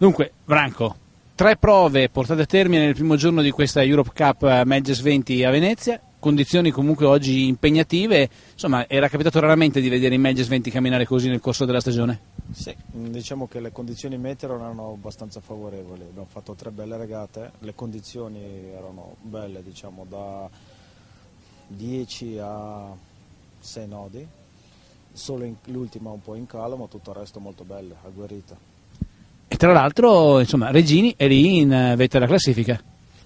Dunque, Branco, tre prove portate a termine nel primo giorno di questa Europe Cup Maggies 20 a Venezia, condizioni comunque oggi impegnative, insomma era capitato raramente di vedere i Maggies 20 camminare così nel corso della stagione? Sì, diciamo che le condizioni meteo erano abbastanza favorevoli, abbiamo fatto tre belle regate, le condizioni erano belle diciamo da 10 a 6 nodi, solo l'ultima un po' in calo ma tutto il resto molto belle, agguerrite. Tra l'altro insomma Regini è lì in eh, vetta della classifica.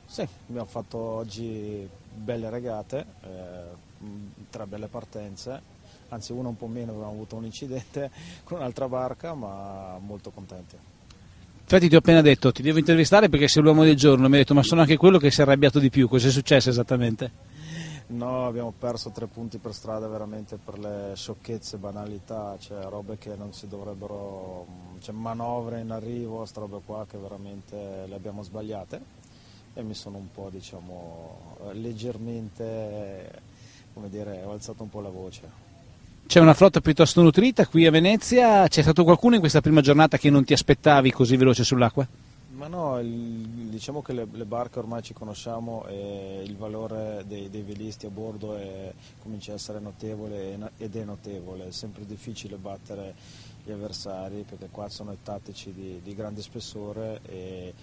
Sì, abbiamo fatto oggi belle regate, eh, tre belle partenze, anzi una un po' meno, abbiamo avuto un incidente con un'altra barca, ma molto contenti. Infatti ti ho appena detto, ti devo intervistare perché sei l'uomo del giorno, mi hai detto ma sono anche quello che si è arrabbiato di più, cosa è successo esattamente? No, abbiamo perso tre punti per strada veramente per le sciocchezze, banalità, cioè robe che non si dovrebbero, cioè manovre in arrivo, queste robe qua che veramente le abbiamo sbagliate e mi sono un po' diciamo leggermente come dire ho alzato un po' la voce c'è una flotta piuttosto nutrita qui a Venezia, c'è stato qualcuno in questa prima giornata che non ti aspettavi così veloce sull'acqua? Ma no, il, diciamo che le, le, barche ormai ci conosciamo e il valore dei, dei velisti a bordo è, comincia a essere notevole ed è notevole, è sempre difficile battere gli avversari perché qua sono i tattici di, di grande spessore e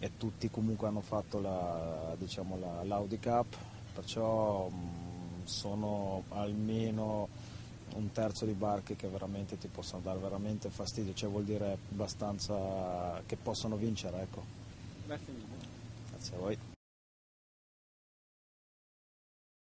e tutti comunque hanno fatto la, diciamo, la, l'Audi Cup, perciò mh, sono almeno un terzo di barche che veramente ti possono dare veramente fastidio, cioè vuol dire abbastanza che possono vincere. Ecco. Grazie mille. Grazie a voi.